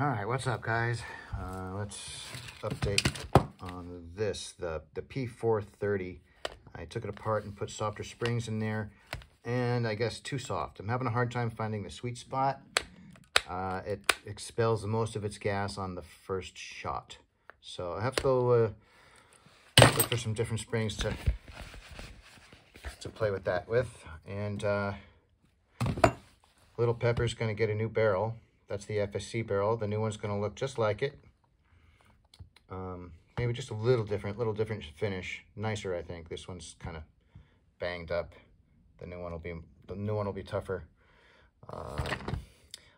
All right, what's up, guys? Uh, let's update on this, the, the P430. I took it apart and put softer springs in there, and I guess too soft. I'm having a hard time finding the sweet spot. Uh, it expels the most of its gas on the first shot. So I have to go uh, look for some different springs to to play with that with. And uh, Little Pepper's going to get a new barrel. That's the FSC barrel. The new one's going to look just like it. Um, maybe just a little different, little different finish. Nicer, I think. This one's kind of banged up. The new one will be the new one will be tougher. Um,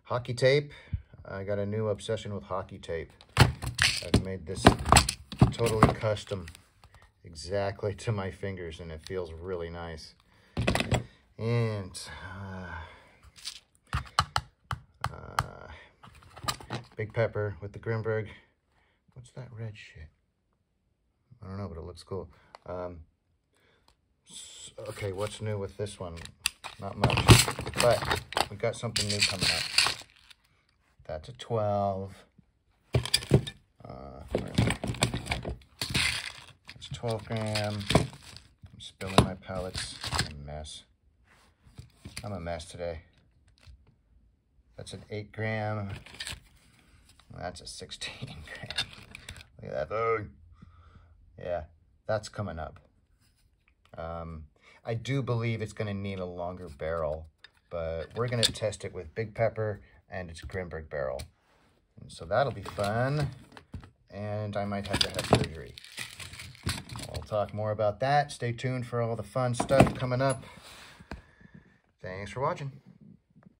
hockey tape. I got a new obsession with hockey tape. I've made this totally custom exactly to my fingers and it feels really nice. And uh, uh, Big Pepper with the Grimberg. What's that red shit? I don't know, but it looks cool. Um, okay, what's new with this one? Not much, but we got something new coming up. That's a 12. Uh, 12 gram. I'm spilling my pellets. I'm a mess. I'm a mess today. That's an 8 gram. That's a 16 gram. Look at that thing. Yeah, that's coming up. Um, I do believe it's going to need a longer barrel, but we're going to test it with Big Pepper and its Grimberg barrel. And so that'll be fun, and I might have to have surgery. I'll talk more about that. Stay tuned for all the fun stuff coming up. Thanks for watching.